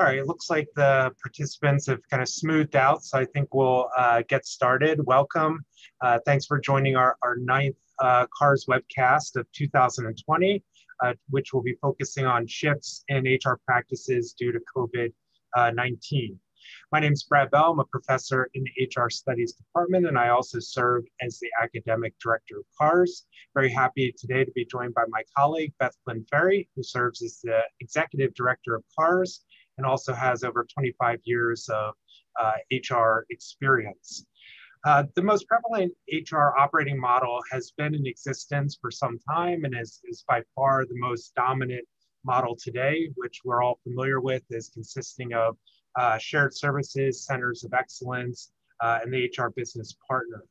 All right, it looks like the participants have kind of smoothed out, so I think we'll uh, get started. Welcome. Uh, thanks for joining our, our ninth uh, CAHRS webcast of 2020, uh, which will be focusing on shifts in HR practices due to COVID-19. My name is Brad Bell. I'm a professor in the HR Studies Department, and I also serve as the academic director of CAHRS. Very happy today to be joined by my colleague, Beth Flynn Ferry, who serves as the executive director of CAHRS and also has over 25 years of uh, HR experience. Uh, the most prevalent HR operating model has been in existence for some time and is, is by far the most dominant model today, which we're all familiar with, is consisting of uh, shared services, centers of excellence, uh, and the HR business partner.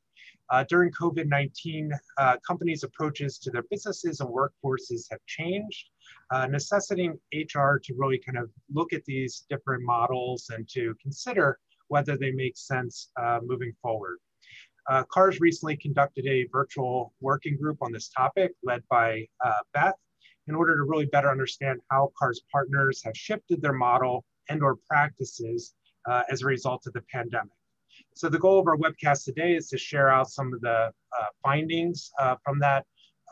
Uh, during COVID-19, uh, companies' approaches to their businesses and workforces have changed, uh, necessitating HR to really kind of look at these different models and to consider whether they make sense uh, moving forward. Uh, CAHRS recently conducted a virtual working group on this topic led by uh, Beth in order to really better understand how CAHRS partners have shifted their model and or practices as a result of the pandemic. So the goal of our webcast today is to share out some of the uh, findings uh, from that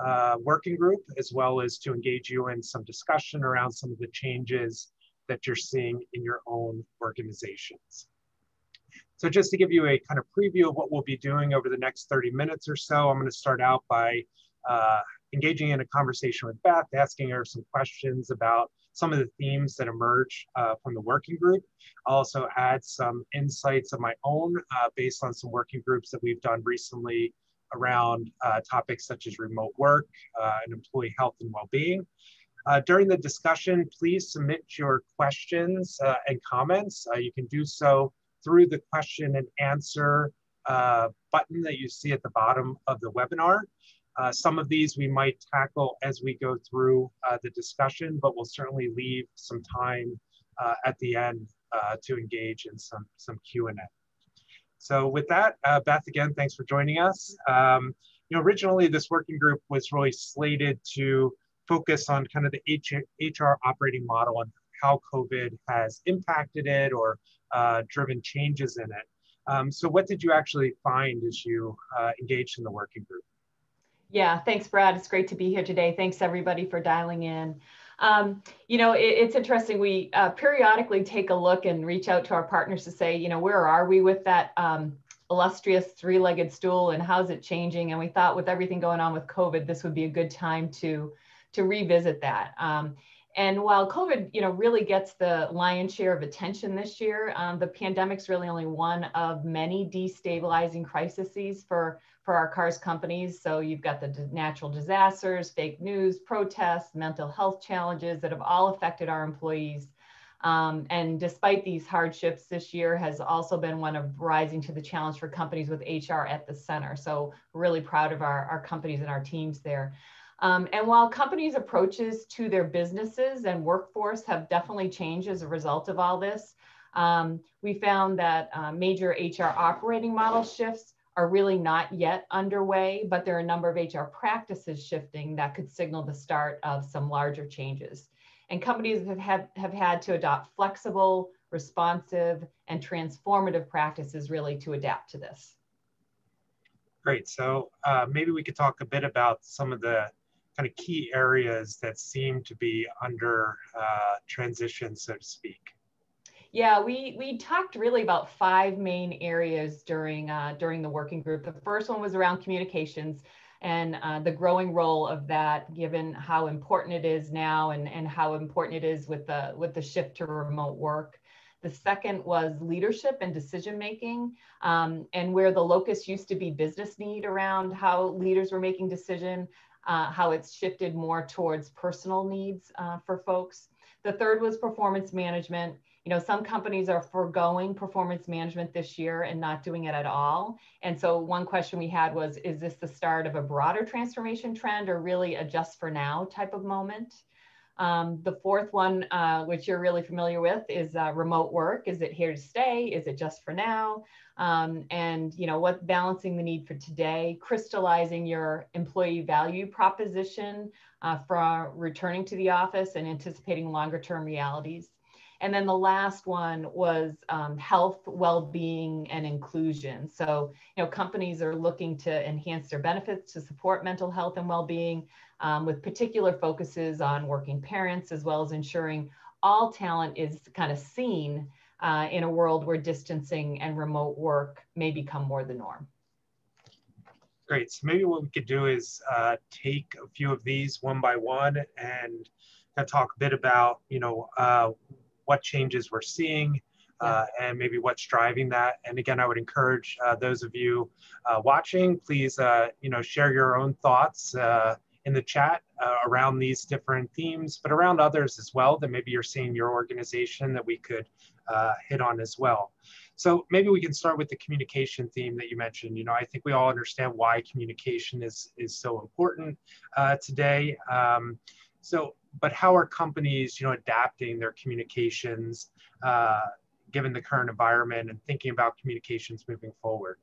uh, working group, as well as to engage you in some discussion around some of the changes that you're seeing in your own organizations. So just to give you a kind of preview of what we'll be doing over the next 30 minutes or so, I'm gonna start out by uh, engaging in a conversation with Beth, asking her some questions about some of the themes that emerge uh, from the working group. I'll also add some insights of my own uh, based on some working groups that we've done recently around uh, topics such as remote work uh, and employee health and well-being. Uh, during the discussion, please submit your questions uh, and comments. you can do so through the question and answer button that you see at the bottom of the webinar. Uh, some of these we might tackle as we go through uh, the discussion, but we'll certainly leave some time uh, at the end to engage in some, some Q&A. So with that, uh, Beth, again, thanks for joining us. Um, you know, originally this working group was really slated to focus on kind of the HR operating model and how COVID has impacted it or uh, driven changes in it. Um, so what did you actually find as you engaged in the working group? Yeah, thanks, Brad. It's great to be here today. Thanks, everybody, for dialing in. Um, you know, it, it's interesting. We uh, periodically take a look and reach out to our partners to say, you know, where are we with that um, illustrious three-legged stool and how's it changing? And we thought with everything going on with COVID, this would be a good time to, to revisit that. Um, and while COVID, you know, really gets the lion's share of attention this year, um, the pandemic's really only one of many destabilizing crises for for our CAHRS companies. So you've got the natural disasters, fake news, protests, mental health challenges that have all affected our employees. Um, and despite these hardships, this year has also been one of rising to the challenge for companies with HR at the center. So really proud of our, our companies and our teams there. Um, and while companies' approaches to their businesses and workforce have definitely changed as a result of all this, um, we found that uh, major HR operating model shifts are really not yet underway, but there are a number of HR practices shifting that could signal the start of some larger changes. And companies have, have, have had to adopt flexible, responsive, and transformative practices really to adapt to this. Great. So uh, maybe we could talk a bit about some of the kind of key areas that seem to be under uh, transition, so to speak. Yeah, we we talked really about five main areas during uh, during the working group. The first one was around communications and uh, the growing role of that, given how important it is now and, and how important it is with the with the shift to remote work. The second was leadership and decision making, um, and where the locus used to be business need around how leaders were making decision, uh, how it's shifted more towards personal needs uh, for folks. The third was performance management you know, some companies are foregoing performance management this year and not doing it at all. And so one question we had was, is this the start of a broader transformation trend or really a just for now type of moment? Um, the fourth one, uh, which you're really familiar with, is uh, remote work. Is it here to stay? Is it just for now? Um, and you know what balancing the need for today, crystallizing your employee value proposition uh, for returning to the office and anticipating longer term realities. And then the last one was um, health, well-being, and inclusion. So, you know, companies are looking to enhance their benefits to support mental health and well-being, um, with particular focuses on working parents, as well as ensuring all talent is kind of seen uh, in a world where distancing and remote work may become more the norm. Great. So maybe what we could do is uh, take a few of these one by one and talk a bit about, you know, uh, what changes we're seeing uh, and maybe what's driving that. And again, I would encourage uh, those of you uh, watching, please, uh, you know, share your own thoughts in the chat around these different themes, but around others as well that maybe you're seeing your organization that we could hit on as well. So maybe we can start with the communication theme that you mentioned. You know, I think we all understand why communication is is so important uh, today. Um, so, but how are companies, you know, adapting their communications uh, given the current environment and thinking about communications moving forward?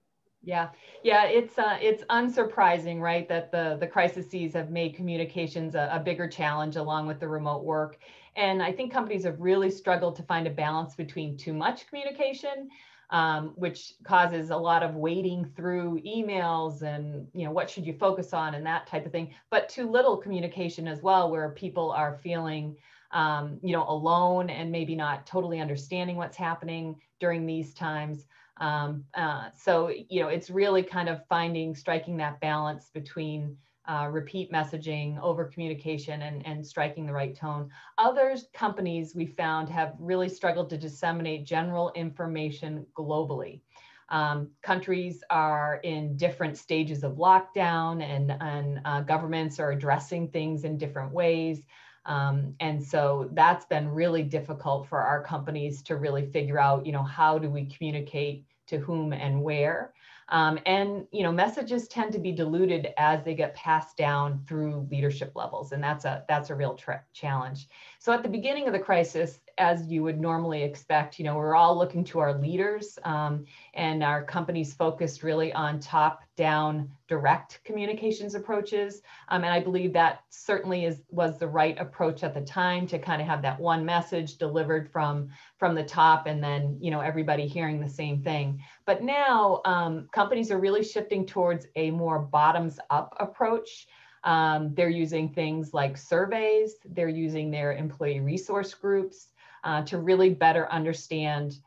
Yeah, yeah, it's uh, it's unsurprising, right, that the the crises have made communications a, a bigger challenge along with the remote work. And I think companies have really struggled to find a balance between too much communication, um, which causes a lot of wading through emails and you know what should you focus on and that type of thing, but too little communication as well, where people are feeling um, you know alone and maybe not totally understanding what's happening during these times. Um, uh, so you know it's really kind of finding striking that balance between uh, repeat messaging, over communication, and, and striking the right tone. Other companies we found have really struggled to disseminate general information globally. Um, countries are in different stages of lockdown, and, and uh, governments are addressing things in different ways. Um, and so that's been really difficult for our companies to really figure out, you know, how do we communicate to whom and where. Um, and you know, messages tend to be diluted as they get passed down through leadership levels, and that's a that's a real challenge. So at the beginning of the crisis, as you would normally expect, you know, we're all looking to our leaders um, and our companies focused really on top down direct communications approaches. Um, and I believe that certainly is was the right approach at the time to kind of have that one message delivered from, from the top and then, you know, everybody hearing the same thing. But now um, companies are really shifting towards a more bottoms up approach. Um, they're using things like surveys, they're using their employee resource groups uh, to really better understand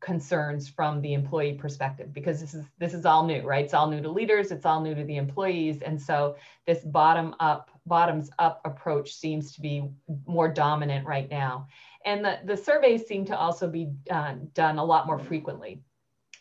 concerns from the employee perspective because this is this is all new right? It's all new to leaders it's all new to the employees and so this bottom up bottoms up approach seems to be more dominant right now. And the, the surveys seem to also be uh, done a lot more frequently.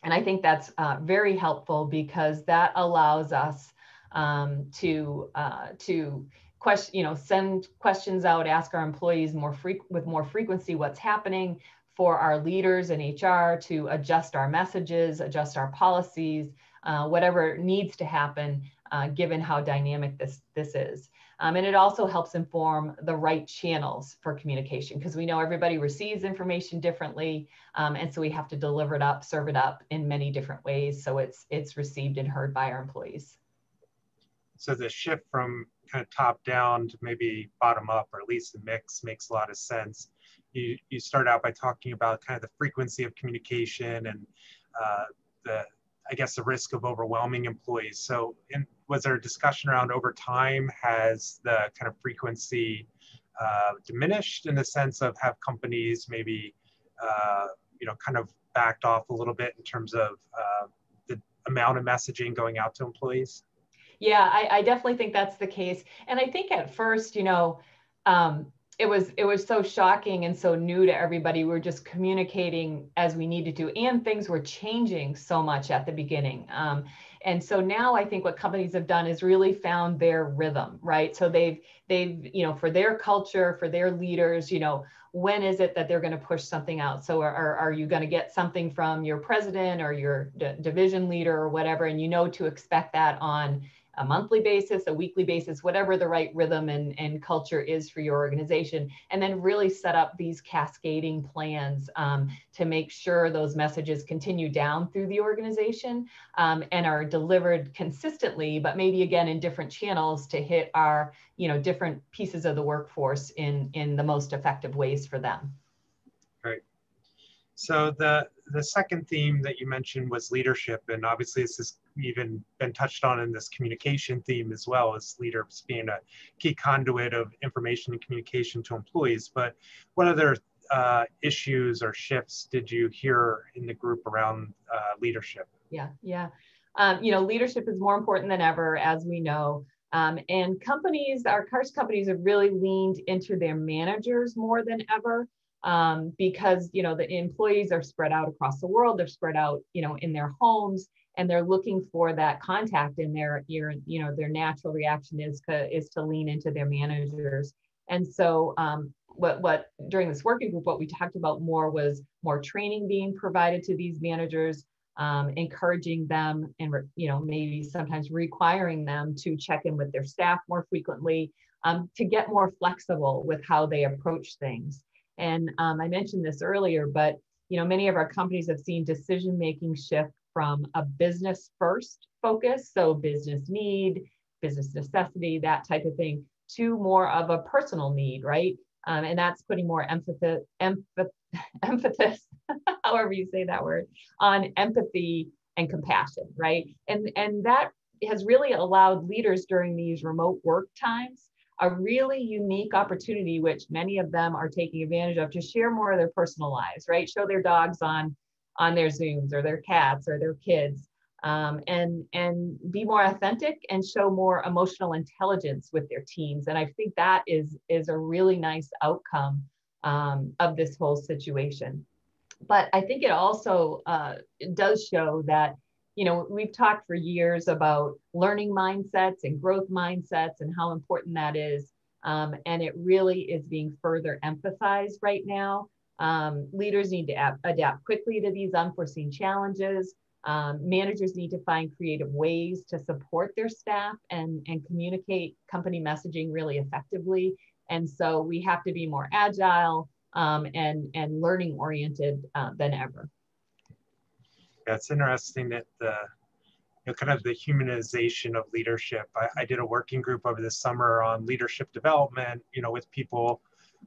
And i think that's uh, very helpful because that allows us um, to uh, to question you know send questions out ask our employees more frequent with more frequency what's happening for our leaders in hr to adjust our messages adjust our policies uh, whatever needs to happen uh, given how dynamic this this is. Um, and it also helps inform the right channels for communication because we know everybody receives information differently um, and so we have to deliver it up serve it up in many different ways so it's it's received and heard by our employees. So the shift from kind of top down to maybe bottom up, or at least the mix, makes a lot of sense. You, you start out by talking about kind of the frequency of communication and uh, the, I guess, the risk of overwhelming employees. So, in, was there a discussion around over time? Has the kind of frequency uh, diminished in the sense of have companies maybe, uh, you know, kind of backed off a little bit in terms of uh, the amount of messaging going out to employees? Yeah, I, I definitely think that's the case. And I think at first, you know, um, it was it was so shocking and so new to everybody. We were just communicating as we needed to, and things were changing so much at the beginning. Um, and so now I think what companies have done is really found their rhythm, right? So they've they've you know for their culture, for their leaders, you know, when is it that they're going to push something out? So are, are you going to get something from your president or your d- division leader or whatever, and you know to expect that on a monthly basis, a weekly basis, whatever the right rhythm and, and culture is for your organization. And then really set up these cascading plans um, to make sure those messages continue down through the organization um, and are delivered consistently, but maybe again in different channels to hit our, you know, different pieces of the workforce in, in the most effective ways for them. Right. So the the second theme that you mentioned was leadership, and obviously this has even been touched on in this communication theme as well as leaders being a key conduit of information and communication to employees. But what other uh, issues or shifts did you hear in the group around uh, leadership? Yeah, yeah. Um, you know, leadership is more important than ever, as we know. Um, and companies, our CAHRS companies have really leaned into their managers more than ever um, because, you know, the employees are spread out across the world. They're spread out, you know, in their homes and they're looking for that contact in their ear. You know, their natural reaction is to, is to lean into their managers. And so um, what, what during this working group, what we talked about more was more training being provided to these managers, um, encouraging them and you know maybe sometimes requiring them to check in with their staff more frequently um, to get more flexible with how they approach things and um, i mentioned this earlier but you know many of our companies have seen decision making shift from a business first focus so business need business necessity that type of thing to more of a personal need right um, and that's putting more emphasis, however you say that word, on empathy and compassion, right? And and that has really allowed leaders during these remote work times a really unique opportunity, which many of them are taking advantage of, to share more of their personal lives, right? Show their dogs on on their Zooms or their cats or their kids, um, and and be more authentic and show more emotional intelligence with their teams. And I think that is is a really nice outcome um, of this whole situation. But I think it also uh, does show that, you know, we've talked for years about learning mindsets and growth mindsets and how important that is. Um, and it really is being further emphasized right now. Um, leaders need to ap- adapt quickly to these unforeseen challenges. Um, managers need to find creative ways to support their staff and, and communicate company messaging really effectively and so we have to be more agile um, and, and learning oriented uh, than ever. Yeah, it's interesting that the you know, kind of the humanization of leadership. I, I, did a working group over the summer on leadership development, you know, with people,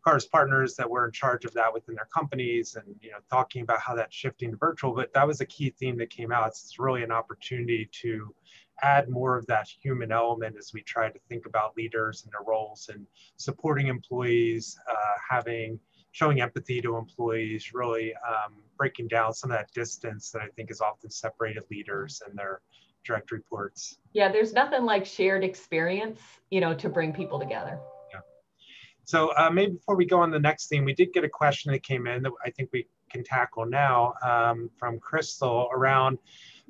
CAHRS partners that were in charge of that within their companies and, you know, talking about how that's shifting to virtual. But that was a key theme that came out. It's really an opportunity to add more of that human element as we try to think about leaders and their roles and supporting employees, uh, having showing empathy to employees, really um, breaking down some of that distance that I think has often separated leaders and their direct reports. Yeah, there's nothing like shared experience, you know, to bring people together. So uh, maybe before we go on the next theme, we did get a question that came in that I think we can tackle now um, from Crystal around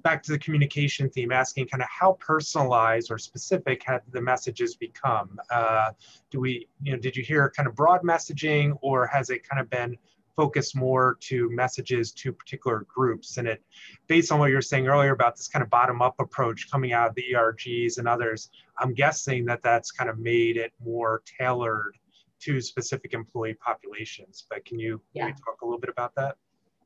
back to the communication theme, asking kind of how personalized or specific have the messages become? Uh, do we, you know, did you hear kind of broad messaging or has it kind of been focused more to messages to particular groups? And it, based on what you were saying earlier about this kind of bottom up approach coming out of the ERGs and others, I'm guessing that that's kind of made it more tailored to specific employee populations. But can you yeah. maybe talk a little bit about that?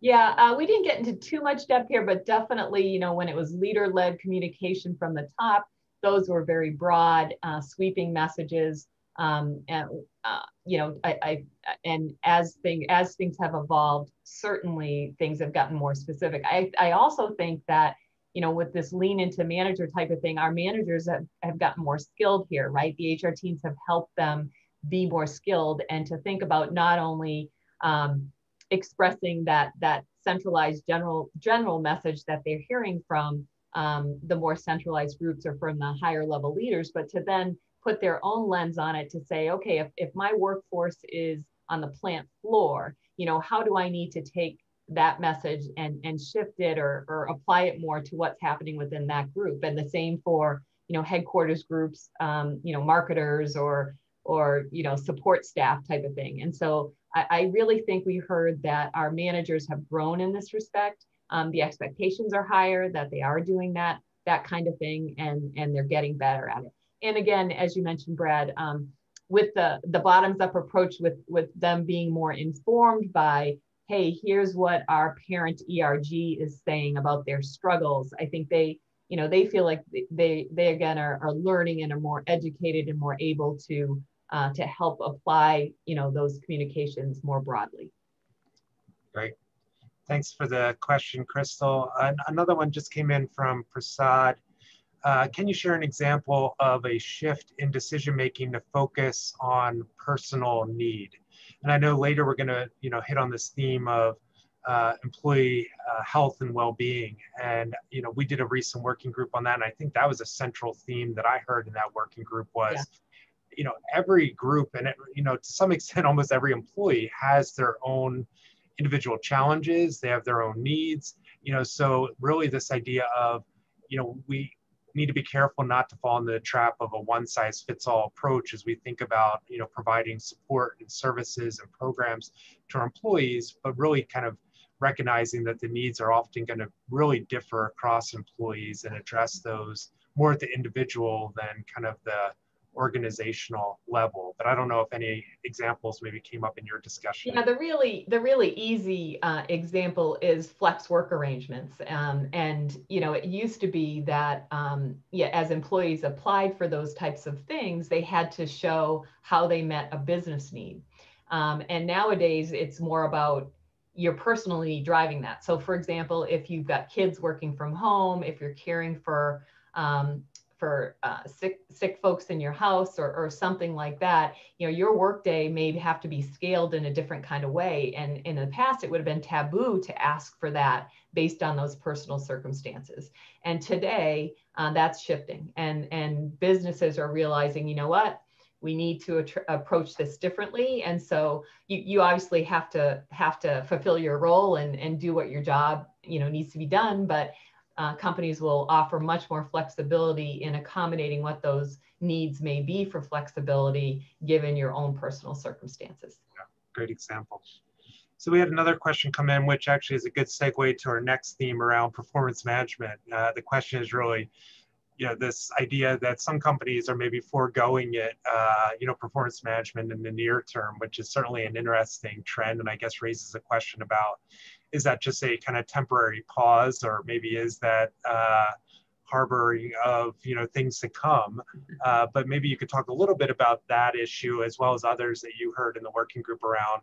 Yeah, uh, we didn't get into too much depth here, but definitely, you know, when it was leader-led communication from the top, those were very broad, uh, sweeping messages. Um, and uh, you know, I, I and as thing as things have evolved, certainly things have gotten more specific. I I also think that you know, with this lean into manager type of thing, our managers have, have gotten more skilled here, right? The HR teams have helped them be more skilled and to think about not only um, expressing that that centralized general general message that they're hearing from um, the more centralized groups or from the higher level leaders, but to then put their own lens on it to say, okay, if, if my workforce is on the plant floor, you know, how do I need to take that message and, and shift it or, or apply it more to what's happening within that group? And the same for, you know, headquarters groups, um, you know, marketers or, or, you know, support staff type of thing. And so I, I really think we heard that our managers have grown in this respect. Um, the expectations are higher, that they are doing that, that kind of thing, and, and they're getting better at it. And again, as you mentioned, Brad, um, with the, the bottoms up approach with, with them being more informed by, hey, here's what our parent ERG is saying about their struggles. I think they, you know, they feel like they, they again are, are learning and are more educated and more able to uh, to help apply, you know, those communications more broadly. Great. Thanks for the question, Crystal. another one just came in from Prasad. Uh, can you share an example of a shift in decision making to focus on personal need? And I know later we're going to, you know, hit on this theme of uh, employee uh, health and well-being, and you know, we did a recent working group on that, and I think that was a central theme that I heard in that working group was. You know, every group and you know, to some extent, almost every employee has their own individual challenges. They have their own needs. You know, so really, this idea of you know, we need to be careful not to fall in the trap of a one size fits all approach as we think about you know providing support and services and programs to our employees but really kind of recognizing that the needs are often going to really differ across employees and address those more at the individual than kind of the organizational level but i don't know if any examples maybe came up in your discussion. Yeah the really the really easy uh, example is flex work arrangements. Um, and you know it used to be that um, yeah as employees applied for those types of things they had to show how they met a business need. Um, and nowadays it's more about you're personally driving that. So for example if you've got kids working from home if you're caring for um, for uh, sick sick folks in your house or, or something like that you know your workday may have to be scaled in a different kind of way. And in the past it would have been taboo to ask for that based on those personal circumstances. And today uh, that's shifting. And and businesses are realizing you know what? We need to approach this differently. And so you, you obviously have to have to fulfill your role and, and do what your job you know needs to be done. But uh, companies will offer much more flexibility in accommodating what those needs may be for flexibility given your own personal circumstances. Yeah, great example. So we had another question come in, which actually is a good segue to our next theme around performance management. Uh, the question is really, you know, this idea that some companies are maybe foregoing it, uh, you know, performance management in the near term, which is certainly an interesting trend, and I guess raises a question about is that just a kind of temporary pause, or maybe is that uh, harboring of you know things to come? Uh, but maybe you could talk a little bit about that issue as well as others that you heard in the working group around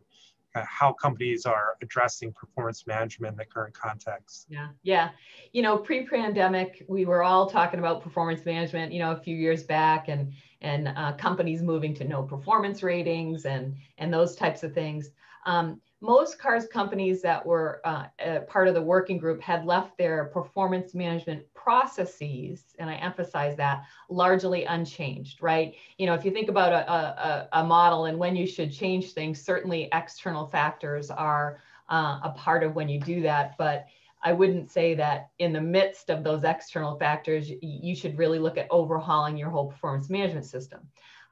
uh, how companies are addressing performance management in the current context. Yeah, yeah. You know, pre-pandemic, we were all talking about performance management. You know, a few years back, and and uh, companies moving to no performance ratings and and those types of things. Um, most CAHRS companies that were uh, part of the working group had left their performance management processes, and I emphasize that, largely unchanged, right? You know, if you think about a, a, a model and when you should change things, certainly external factors are uh, a part of when you do that, but I wouldn't say that in the midst of those external factors, you should really look at overhauling your whole performance management system.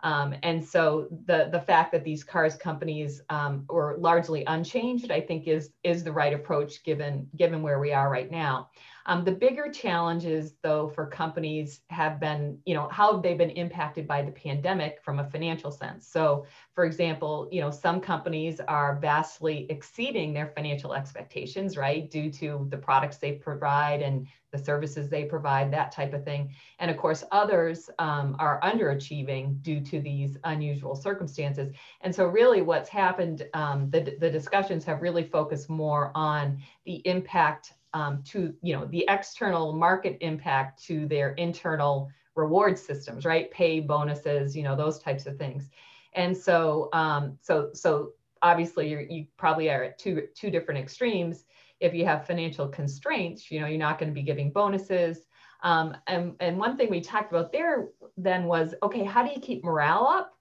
Um, and so the, the fact that these CAHRS companies um, were largely unchanged, I think is, is the right approach given, given where we are right now. Um, the bigger challenges, though, for companies have been, you know, how have they been impacted by the pandemic from a financial sense? So, for example, you know, some companies are vastly exceeding their financial expectations, right, due to the products they provide and the services they provide, that type of thing. And of course, others um, are underachieving due to these unusual circumstances. And so, really, what's happened, um, the, the discussions have really focused more on the impact um, to you know the external market impact to their internal reward systems right? Pay bonuses you know those types of things. And so um, so so obviously you you probably are at two two different extremes. If you have financial constraints you know you're not going to be giving bonuses. Um, and and one thing we talked about there then was okay how do you keep morale up?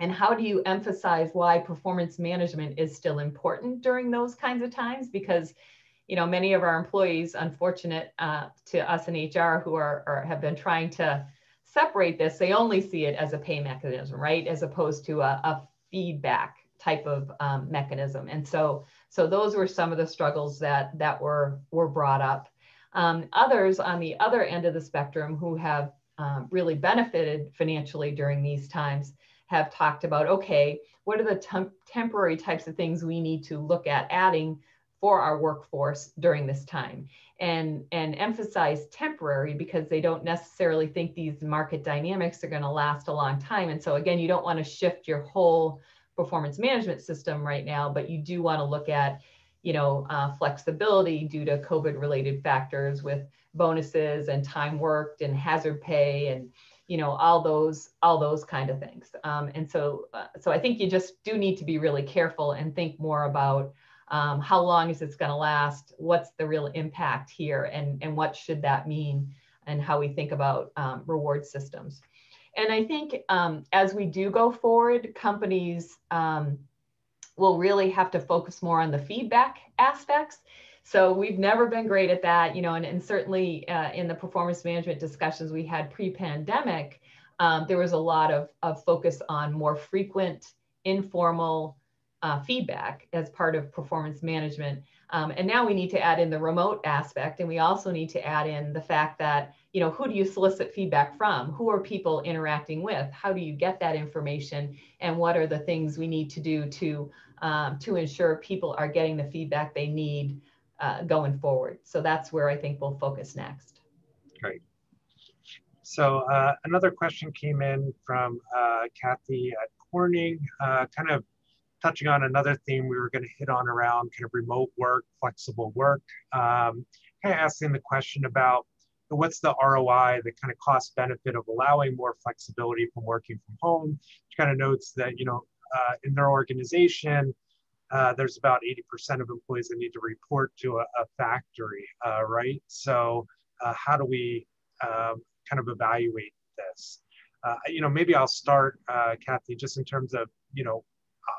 And how do you emphasize why performance management is still important during those kinds of times? Because you know, many of our employees, unfortunate uh, to us in HR who are, have been trying to separate this, they only see it as a pay mechanism, right? As opposed to a, a feedback type of um, mechanism. And so, so those were some of the struggles that, that were, were brought up. Um, others on the other end of the spectrum who have um, really benefited financially during these times have talked about, okay, what are the temp temporary types of things we need to look at adding for our workforce during this time and, and emphasize temporary because they don't necessarily think these market dynamics are going to last a long time. And so, again, you don't want to shift your whole performance management system right now, but you do want to look at you know, uh, flexibility due to COVID related factors with bonuses and time worked and hazard pay and, you know, all those, all those kind of things. Um, and so, uh, so I think you just do need to be really careful and think more about um, how long is this going to last? What's the real impact here? And, and what should that mean? And how we think about um, reward systems. And I think um, as we do go forward, companies um, will really have to focus more on the feedback aspects. So we've never been great at that, you know, and, and certainly uh, in the performance management discussions we had pre-pandemic, um, there was a lot of, of focus on more frequent, informal uh, feedback as part of performance management. Um, and now we need to add in the remote aspect, and we also need to add in the fact that, you know, who do you solicit feedback from? Who are people interacting with? How do you get that information? And what are the things we need to do to, um, to ensure people are getting the feedback they need uh, going forward? So that's where I think we'll focus next. Great. So uh, another question came in from uh, Kathy at Corning, uh, kind of touching on another theme we were going to hit on around kind of remote work, flexible work, um, kind of asking the question about what's the ROI, the kind of cost benefit of allowing more flexibility from working from home. Kind of notes that, you know, uh, in their organization, uh, there's about 80% of employees that need to report to a, a factory, uh, right? So uh, how do we um, kind of evaluate this? Uh, you know, maybe I'll start, uh, Kathy, just in terms of, you know,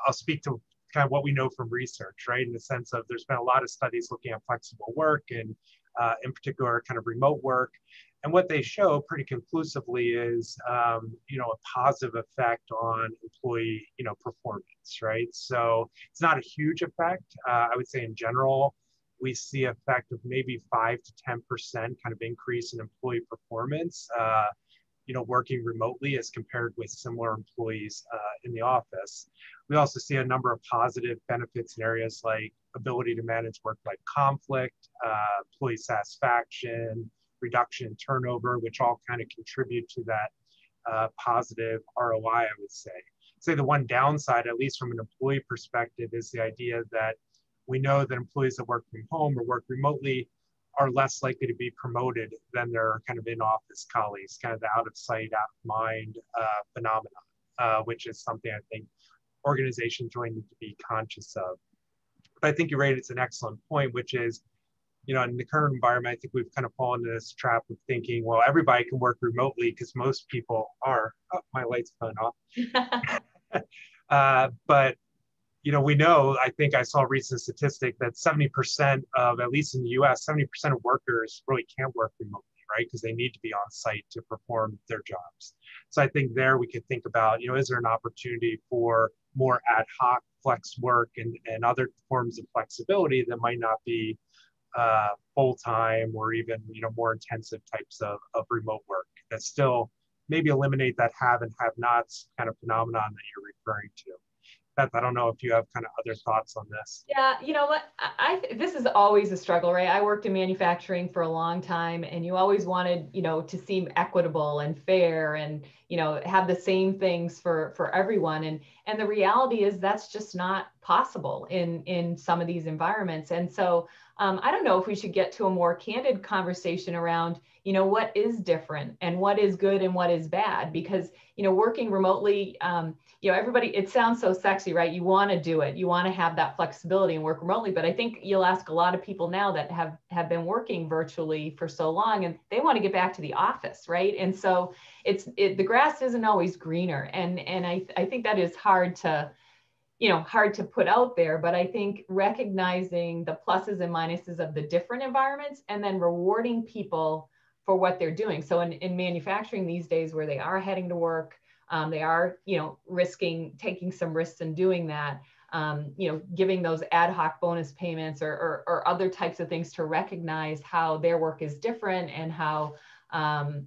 I'll speak to kind of what we know from research, right? In the sense of there's been a lot of studies looking at flexible work and uh, in particular kind of remote work. And what they show pretty conclusively is, um, you know, a positive effect on employee, you know, performance, right? So it's not a huge effect. Uh, I would say in general, we see effect of maybe five to 10% kind of increase in employee performance. Uh, you know, working remotely as compared with similar employees uh, in the office. We also see a number of positive benefits in areas like ability to manage work-life conflict, uh, employee satisfaction, reduction in turnover, which all kind of contribute to that uh, positive ROI, I would say. Say the one downside, at least from an employee perspective, is the idea that we know that employees that work from home or work remotely are less likely to be promoted than their kind of in-office colleagues, kind of the out of sight, out of mind uh, phenomenon, uh, which is something I think organizations really need to be conscious of. But I think you raised an excellent point, which is, you know, in the current environment, I think we've kind of fallen into this trap of thinking, well, everybody can work remotely because most people are. Oh, my light's going off. uh, but you know, we know, I think I saw a recent statistic that 70% of, at least in the US, 70% of workers really can't work remotely, right? Because they need to be on site to perform their jobs. So I think there we could think about, you know, is there an opportunity for more ad hoc flex work and, and other forms of flexibility that might not be uh, full time or even, you know, more intensive types of, of remote work that still maybe eliminate that have and have nots kind of phenomenon that you're referring to. Beth, I don't know if you have kind of other thoughts on this. Yeah, you know what? I, I this is always a struggle, right? I worked in manufacturing for a long time, and you always wanted, you know, to seem equitable and fair, and you know, have the same things for for everyone. And and the reality is that's just not possible in in some of these environments. And so um, I don't know if we should get to a more candid conversation around, you know, what is different and what is good and what is bad, because you know, working remotely. Um, you know, everybody, it sounds so sexy, right? You want to do it. You want to have that flexibility and work remotely. But I think you'll ask a lot of people now that have have been working virtually for so long and they want to get back to the office, right? And so it's it, the grass isn't always greener. And and I, I think that is hard to, you know, hard to put out there. But I think recognizing the pluses and minuses of the different environments and then rewarding people for what they're doing. So in, in manufacturing these days where they are heading to work, um, they are, you know, risking taking some risks and doing that. Um, you know, giving those ad hoc bonus payments or, or, or, other types of things to recognize how their work is different and how, um,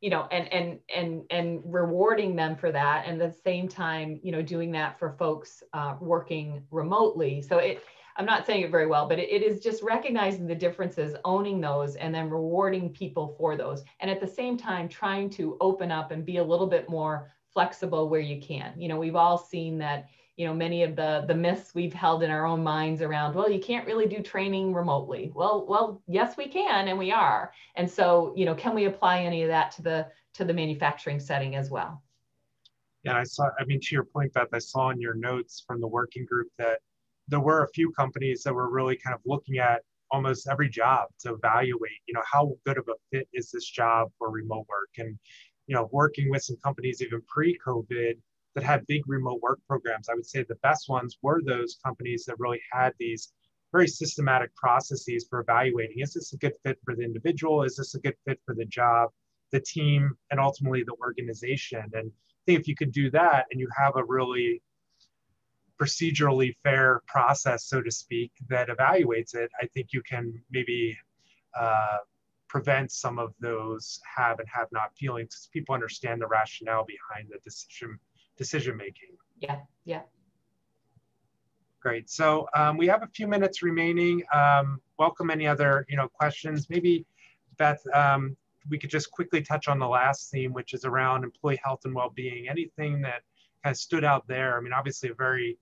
you know, and and and and rewarding them for that, and at the same time, you know, doing that for folks uh, working remotely. So it I'm not saying it very well, but it, it is just recognizing the differences, owning those, and then rewarding people for those. And at the same time, trying to open up and be a little bit more flexible where you can. You know, we've all seen that you know many of the the myths we've held in our own minds around well you can't really do training remotely well well yes we can and we are and so you know can we apply any of that to the to the manufacturing setting as well yeah i saw i mean to your point beth i saw in your notes from the working group that there were a few companies that were really kind of looking at almost every job to evaluate you know how good of a fit is this job for remote work and you know working with some companies even pre-covid that had big remote work programs. I would say the best ones were those companies that really had these very systematic processes for evaluating is this a good fit for the individual? Is this a good fit for the job, the team, and ultimately the organization? And I think if you could do that and you have a really procedurally fair process, so to speak, that evaluates it, I think you can maybe uh, prevent some of those have and have not feelings because people understand the rationale behind the decision decision making. Yeah, yeah. Great. So um, we have a few minutes remaining. Um, welcome any other you know questions. Maybe Beth, um, we could just quickly touch on the last theme, which is around employee health and well-being. Anything that kind of stood out there? I mean, obviously a very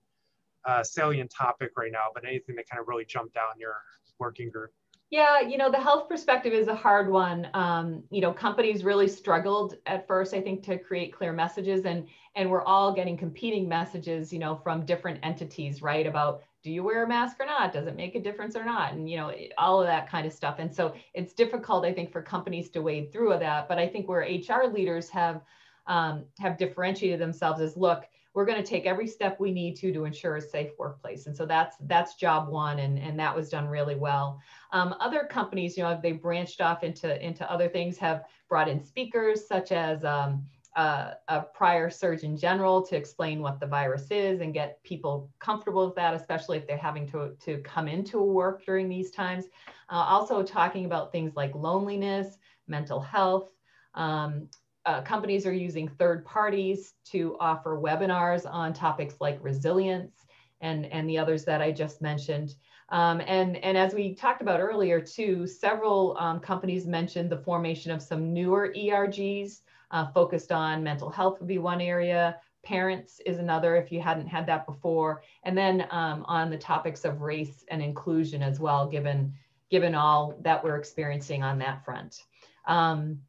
uh, salient topic right now, but anything that kind of really jumped out in your working group? Yeah, you know, the health perspective is a hard one. Um, you know, companies really struggled at first, I think, to create clear messages, and and we're all getting competing messages, you know, from different entities, right? About do you wear a mask or not? Does it make a difference or not? And you know, all of that kind of stuff. And so it's difficult, I think, for companies to wade through of that. But I think where HR leaders have um, have differentiated themselves is look we're going to take every step we need to to ensure a safe workplace and so that's that's job one and, and that was done really well um, other companies you know they branched off into into other things have brought in speakers such as um, a prior surgeon general to explain what the virus is and get people comfortable with that, especially if they're having to, to come into work during these times. Uh, also talking about things like loneliness, mental health, um, uh, companies are using third parties to offer webinars on topics like resilience and, and the others that I just mentioned. Um, and, and as we talked about earlier too, several um, companies mentioned the formation of some newer ERGs uh, focused on mental health would be one area, parents is another if you hadn't had that before, and then um, on the topics of race and inclusion as well, given, given all that we're experiencing on that front. Um,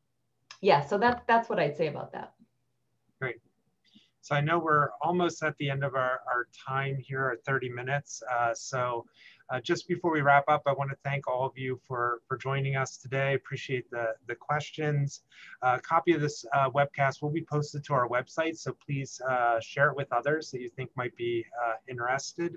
yeah, so that, that's what I'd say about that. Great. So I know we're almost at the end of our, our time here at 30 minutes. Uh, so uh, just before we wrap up, I want to thank all of you for, for joining us today. Appreciate the, the questions. Uh, a copy of this uh, webcast will be posted to our website, so please uh, share it with others that you think might be uh, interested.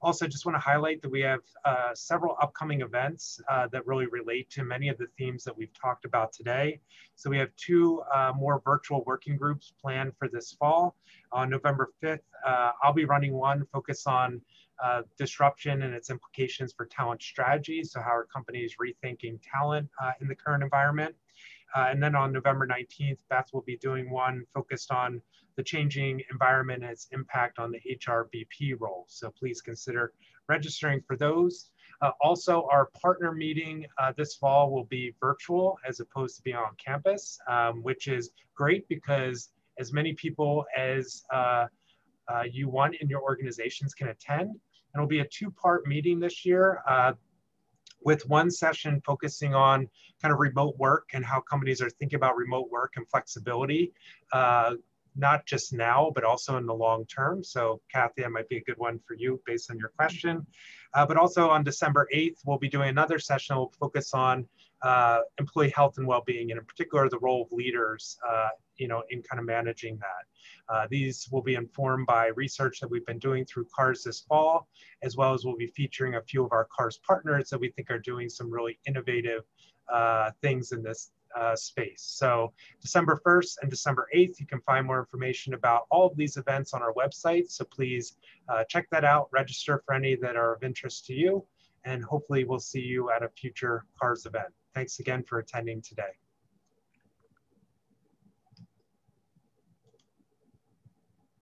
Also, just want to highlight that we have uh, several upcoming events that really relate to many of the themes that we've talked about today. So we have two more virtual working groups planned for this fall. On November 5th, uh, I'll be running one focused on uh, disruption and its implications for talent strategy. So how are companies rethinking talent uh, in the current environment? Uh, and then on November 19th, Beth will be doing one focused on the changing environment and its impact on the HRBP role. So please consider registering for those. Uh, also, our partner meeting uh, this fall will be virtual as opposed to being on campus, um, which is great because as many people as uh, uh you want in your organizations can attend. And it'll be a two-part meeting this year. Uh, with one session focusing on kind of remote work and how companies are thinking about remote work and flexibility, uh, not just now, but also in the long term. So Kathy, that might be a good one for you based on your question. Uh, but also on December 8th, we'll be doing another session. We'll focus on uh, employee health and well-being, and in particular, the role of leaders, uh, you know, in kind of managing that. Uh, these will be informed by research that we've been doing through CAHRS this fall, as well as we'll be featuring a few of our CAHRS partners that we think are doing some really innovative uh, things in this uh, space. So December 1st and December 8th, you can find more information about all of these events on our website. So please uh, check that out, register for any that are of interest to you, and hopefully we'll see you at a future CAHRS event. Thanks again for attending today.